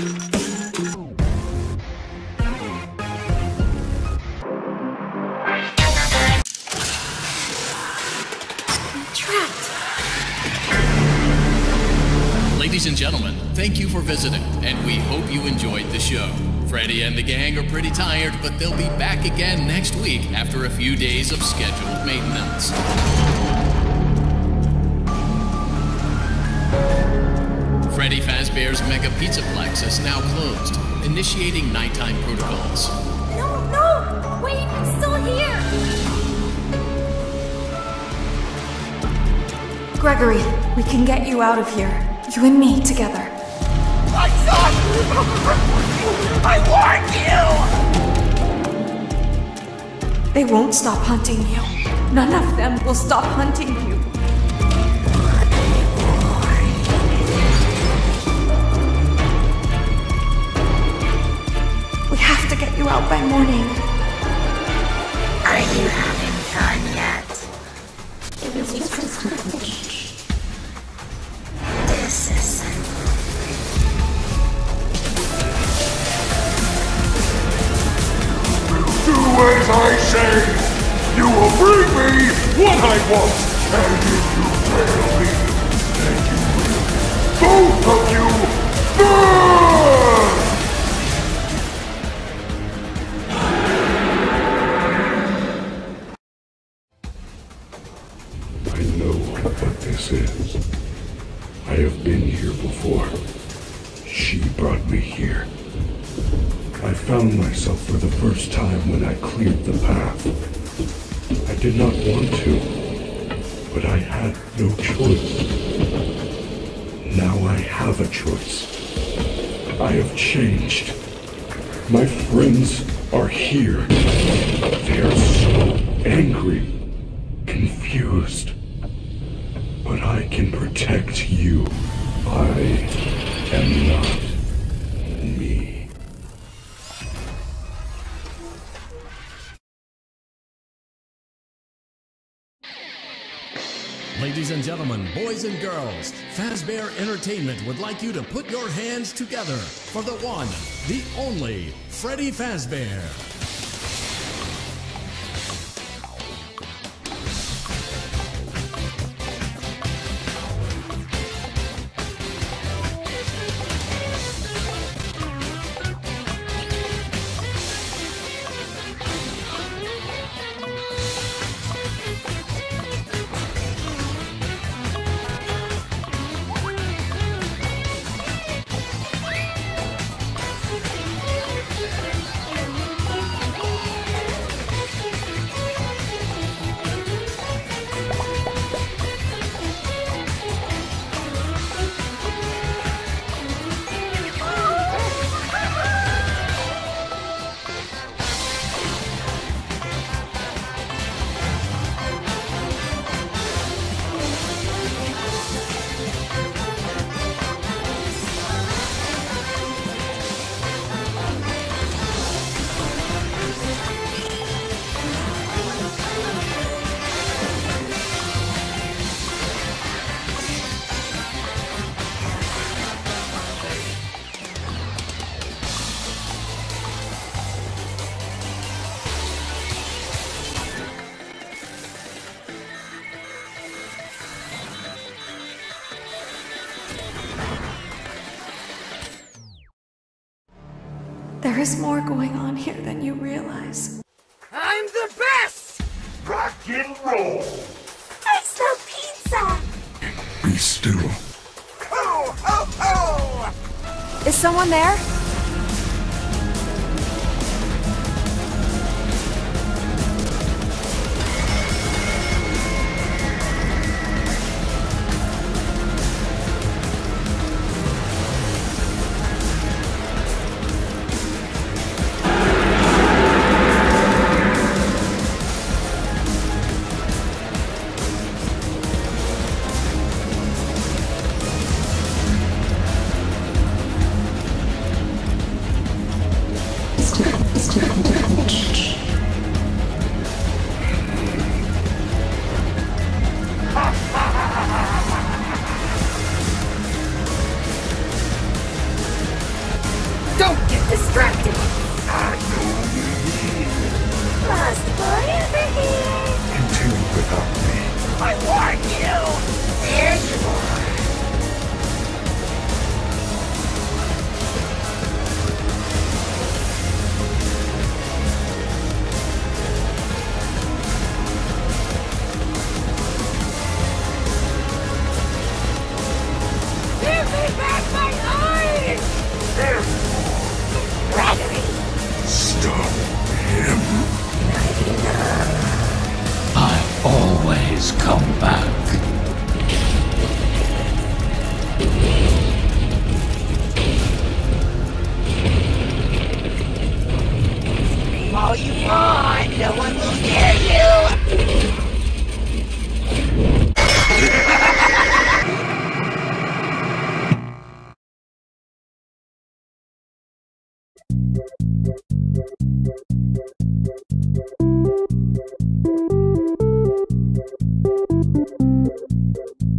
Ladies and gentlemen, thank you for visiting, and we hope you enjoyed the show. Freddy and the gang are pretty tired, but they'll be back again next week after a few days of scheduled maintenance. Freddy Fazbear's Mega Pizzaplex is now closed, initiating nighttime protocols. No, no! Wait, I'm still here! Gregory, we can get you out of here. You and me together. My son! I warned you! They won't stop hunting you. None of them will stop hunting you. Morning. Are you having fun yet? This isn't. Do as I say! You will bring me what I want! And if you fail me, then you will, both of Been here before. She brought me here. I found myself for the first time when I cleared the path. I did not want to, but I had no choice. Now I have a choice. I have changed. My friends are here. They are so angry, confused. Can protect you. I am not me. Ladies and gentlemen, boys and girls, Fazbear Entertainment would like you to put your hands together for the one, the only Freddy Fazbear. There is more going on here than you realize. I'm the best! Rock and roll! I smell pizza! Be still. Ho, ho, ho! Is someone there? Thank you.